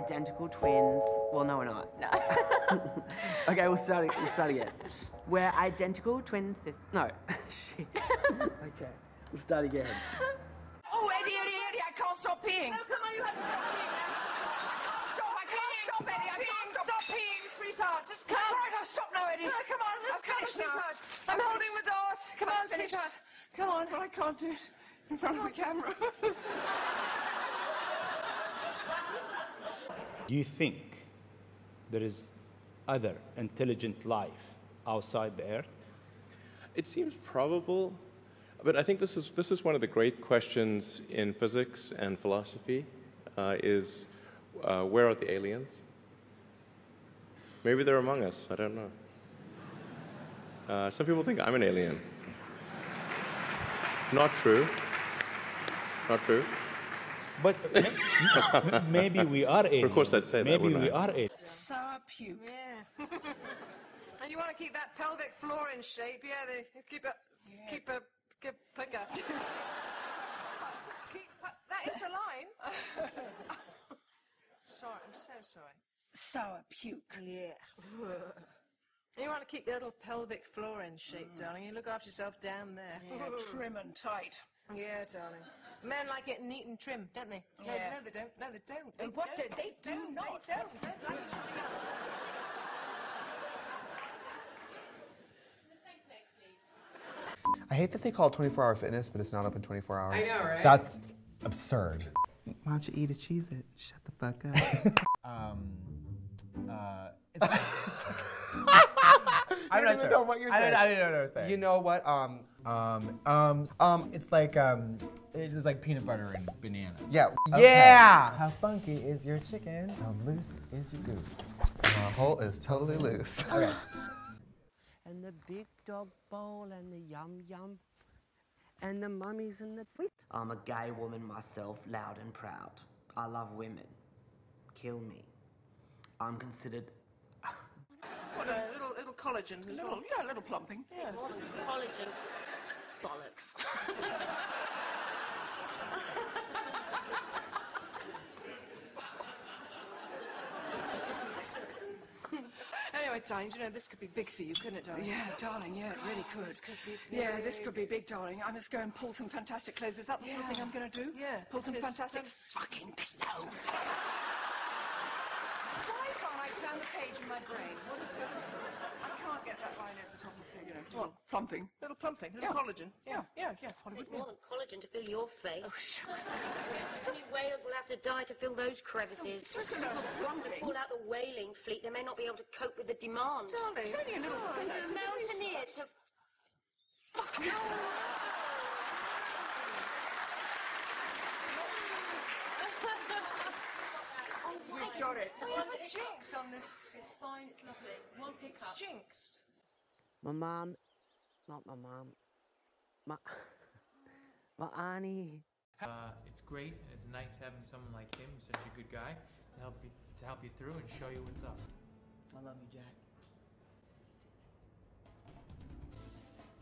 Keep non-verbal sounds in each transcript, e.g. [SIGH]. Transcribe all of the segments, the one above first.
identical twins. Well, no, we're not. No. [LAUGHS] okay, we'll start, we'll start again. We're identical twin. Th- no. [LAUGHS] Shit. okay, we'll start again. Oh, Eddie, Eddie, Eddie, I can't stop peeing. No, come on, you have to stop peeing now. I can't stop, I can't stop, Eddie, I can't stop. Stop peeing, sweetheart. Just come. That's right, I'll stop now, Eddie. No, come on, let's I'm go, finished now. sweetheart. I'm holding the dart. Come I'm on, finished. sweetheart. Come on. But I can't do it in front of the camera. [LAUGHS] Do you think there is other intelligent life outside the Earth? It seems probable, but I think this is, this is one of the great questions in physics and philosophy, uh, is uh, where are the aliens? Maybe they're among us, I don't know. Uh, some people think I'm an alien. Not true. Not true. But maybe we are aliens. Of course I'd say that, Maybe we I? are aliens. Sour puke. Yeah. [LAUGHS] and you want to keep that pelvic floor in shape, yeah? They keep a keep a keep picker. [LAUGHS] keep, that is the line. [LAUGHS] sorry, I'm so sorry. Sour puke. Yeah. you want to keep the little pelvic floor in shape, mm. darling. You look after yourself down there. Yeah, trim and tight. Yeah, darling. Men like it neat and trim, don't they? No, Yeah. No, they don't. No, they don't. Uh, what do- they do don't. not. They don't. They don't like something else. I hate that they call it 24 hour fitness, but it's not open 24 hours. I know, right? That's absurd. Why don't you eat a cheese it? Shut the fuck up. [LAUGHS] Um, uh, [LAUGHS] [LAUGHS] [LAUGHS] I don't even know what you're I saying. don't, I don't know what I'm saying. you know what? Um, Um, um, um, it's like um, it's just like peanut butter and bananas. yeah. Okay. Yeah! How funky is your chicken? How loose is your goose? My hole is totally loose. [LAUGHS] Okay. [LAUGHS] And the big dog bowl and the yum yum. And the mummies and the. I'm a gay woman myself, loud and proud. I love women. Kill me. I'm considered. What a little, little collagen. A little, yeah, a little plumping. Yeah. Collagen. Bollocks. anyway, darling, you know this could be big for you, couldn't it, darling? Yeah, darling, yeah, it really could. This could be yeah, this could be big, darling. I must go and pull some fantastic clothes. Is that the sort of thing I'm going to do? Yeah, Pull some fantastic fucking clothes. Why can't I turn the page in my brain? What is going on? I can't get that line over the top of the, you know, what? Plumping. Little plumping, little Yeah. collagen. Yeah, yeah, yeah. Hollywood. Need more than collagen to fill your face. Oh, Bloody [LAUGHS] whales will have to die to fill those crevices. Just a little plumping. Pull out the whaling fleet, they may not be able to cope with the demand. Darling, it's only a little thing. The mountaineers have We've got it. We have a jinx on this. It's fine, it's lovely. One pick It's jinxed. My mom. Not my mom. My. [LAUGHS] My auntie. Uh, it's great and it's nice having someone like him, such a good guy, to help you to help you through and show you what's up. I love you, Jack.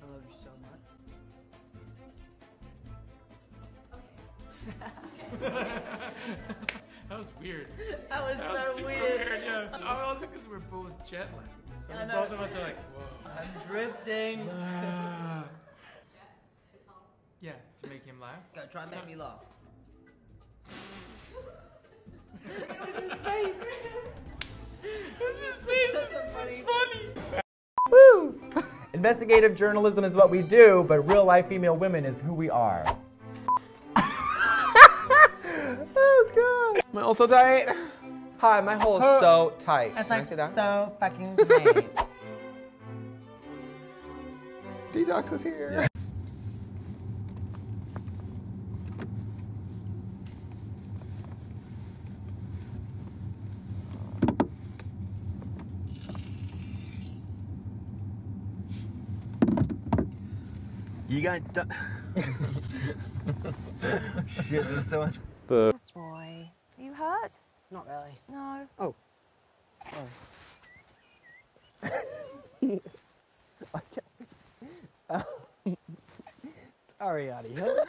I love you so much. [LAUGHS] [LAUGHS] That was weird. That was That so was super weird. Yeah. Oh, also because we're both jet lagged. So I know. both of us are like, whoa. I'm drifting. [LAUGHS] Ah. yeah, to make him laugh. Go try and So- make me laugh. [LAUGHS] This is funny. Woo! [LAUGHS] Investigative journalism is what we do, but real life female women is who we are. God. Am I also tight? Hi, my hole is so tight. It's Can I like that? so fucking tight. [LAUGHS] Detox is here. You got. Du- [LAUGHS] [LAUGHS] Shit, there's so much. The Boy, are you hurt? Not really. No. Oh. Sorry, Addie. Huh?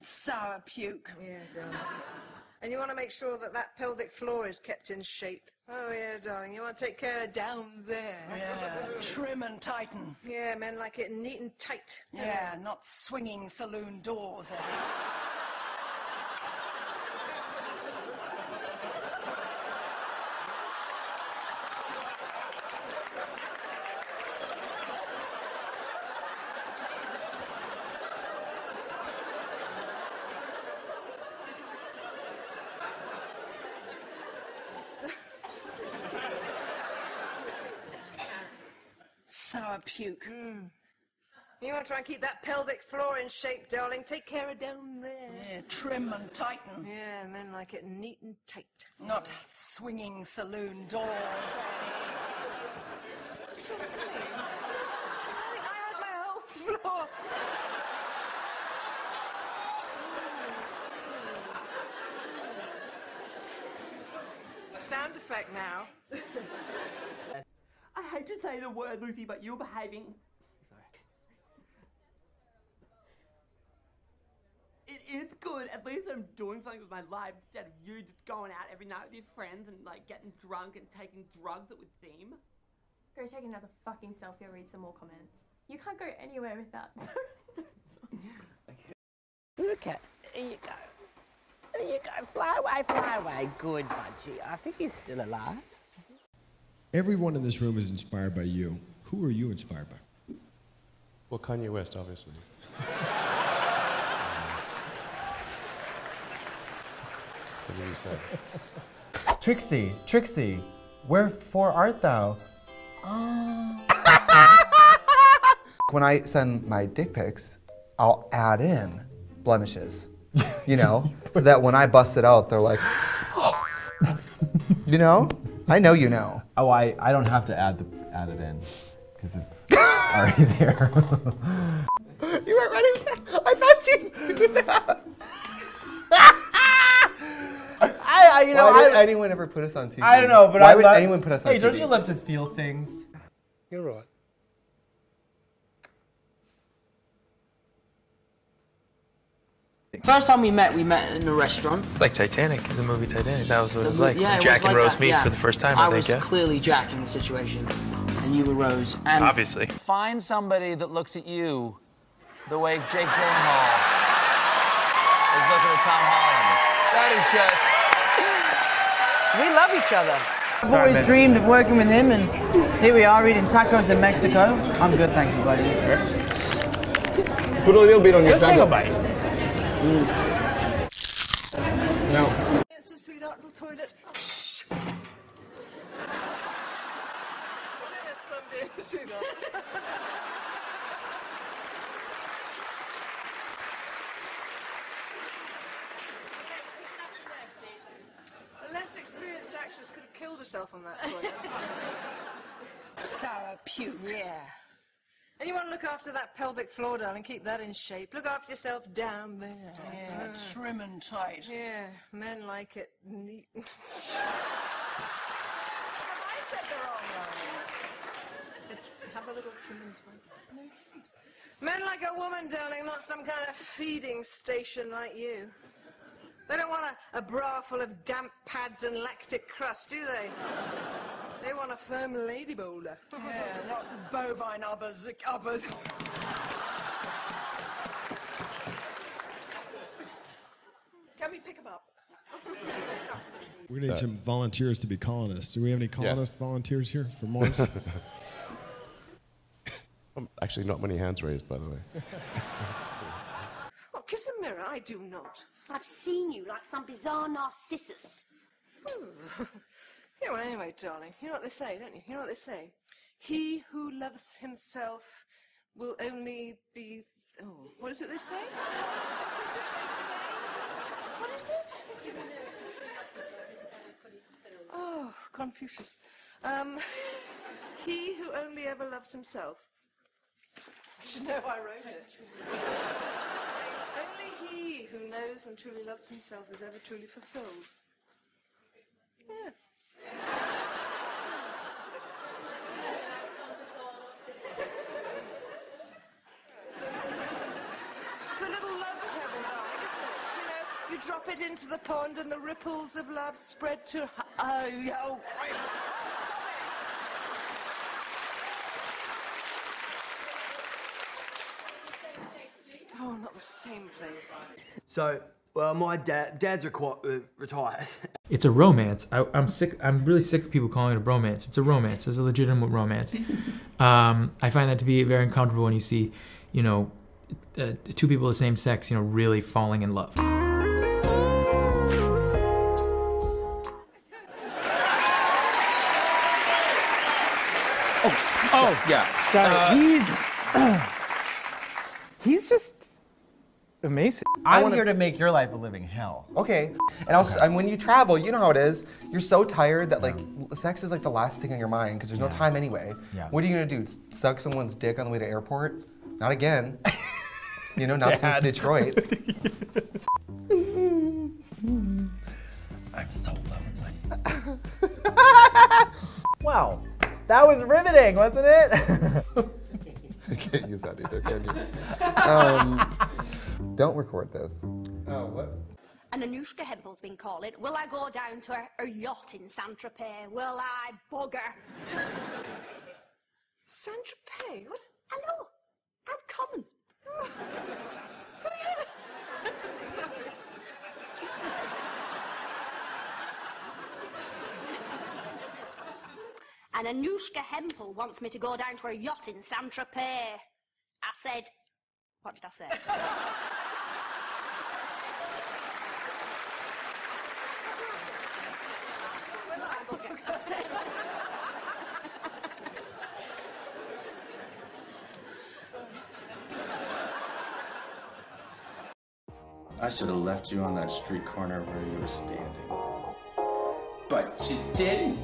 Sour puke. Oh, yeah, darling. And you want to make sure that that pelvic floor is kept in shape. Oh, yeah, darling. You want to take care of down there. Yeah, [LAUGHS] trim and tighten. Yeah, men like it neat and tight. Yeah, not swinging saloon doors. [LAUGHS] puke. You want to try and keep that pelvic floor in shape, darling. Take care of down there. Yeah, trim and tighten. Yeah, men like it neat and tight. Not swinging saloon doors. eh? [LAUGHS] I had my whole floor. [LAUGHS] Sound effect now. [LAUGHS] I hate to say the word, Lucy, but you're behaving. It is good. At least I'm doing something with my life instead of you just going out every night with your friends and like getting drunk and taking drugs that would seem. Go take another fucking selfie or read some more comments. You can't go anywhere without. [LAUGHS] Okay, here you go. There you go. Fly away, fly away. Good, Budgie. I think he's still alive. Everyone in this room is inspired by you. Who are you inspired by? Well, Kanye West, obviously. [LAUGHS] That's what you said. Trixie, Trixie, wherefore art thou? Ah. [LAUGHS] When I send my dick pics, I'll add in blemishes, you know, [LAUGHS] so that when I bust it out, they're like, [GASPS] you know, I know you know. Oh, I, I don't have to add the add it in because it's [LAUGHS] already there. [LAUGHS] You weren't ready? I thought you [LAUGHS] knew that. I, I, you know, Why would I- anyone ever put us on TV? I don't know, but Why I would love- anyone put us on Hey, TV? don't you love to feel things? You're right. First time we met, we met in a restaurant. It's like Titanic. It's a movie Titanic. That was what it was like. yeah, Jack was and like roast that, meat yeah. for the first time, I, think, was yeah. clearly Jack in the situation, and you were Rose. And Obviously. Find somebody that looks at you the way Jake Gyllenhaal is looking at Tom Holland. That is just. We love each other. I've always dreamed of working with him, and here we are eating tacos in Mexico. I'm good, thank you, buddy. Put a little bit on your Just taco. bite. Now, It's a sweetheart Columbia, sweetheart. A less experienced actress could have killed herself on that toilet. Sour puke. Yeah. And you want to look after that pelvic floor, darling. Keep that in shape. Look after yourself down there. Yeah, trim and tight. Yeah, men like it neat. [LAUGHS] Have I said the wrong one? Have a little trim and tight. No, it isn't. Men like a woman, darling, not some kind of feeding station like you. They don't want a, a bra full of damp pads and lactic crust, do they? They want a firm lady boulder. [LAUGHS] Yeah, not bovine ubbers. ubbers. Can we pick him up? We need some volunteers to be colonists. Do we have any colonist volunteers here for Mars? [LAUGHS] Um, Actually, not many hands raised, by the way. Oh, kiss a mirror, I do not. I've seen you like some bizarre Narcissus. [LAUGHS] yeah, well, anyway, darling, you know what they say, don't you? You know what they say? He who loves himself will only be. Oh, what is it they say? What is it they say? What is it? Oh, Confucius. Um, [LAUGHS] he who only ever loves himself. You should know I wrote it. [LAUGHS] only he who knows and truly loves himself is ever truly fulfilled. Yeah. It's the little love heaven, darling, isn't it? You into the pond and the ripples of love spread to... Oh, oh, Christ. Stop it. Oh, not the same place. So, well, my dad, dads are quite uh, retired. [LAUGHS] It's a romance. I, I'm sick. I'm really sick of people calling it a bromance. It's a romance. It's a legitimate romance. [LAUGHS] um, I find that to be very uncomfortable when you see, you know, uh, two people of the same sex, you know, really falling in love. Yeah. Sorry, Uh, he's [CLEARS THROAT] he's just amazing. I'm here to make your life a living hell. Okay. And also, and when you travel, you know how it is. You're so tired that like sex is like the last thing on your mind because there's no time anyway. Yeah. What are you gonna do? Suck someone's dick on the way to airport? Not again. [LAUGHS] you know, not since Dad. Detroit. [LAUGHS] that was riveting, wasn't it? [LAUGHS] I can't use that either, can you? Um, don't record this. Oh, whoops. And Anouska Hempel's been calling. Will I go down to her, her yacht in Saint Tropez? Will I bugger? Saint Tropez? What? Hello. How common. [LAUGHS] And Anouska Hempel wants me to go down to her yacht in Saint Tropez. I said, what did I say? I should have left you on that street corner where you were standing. But you didn't.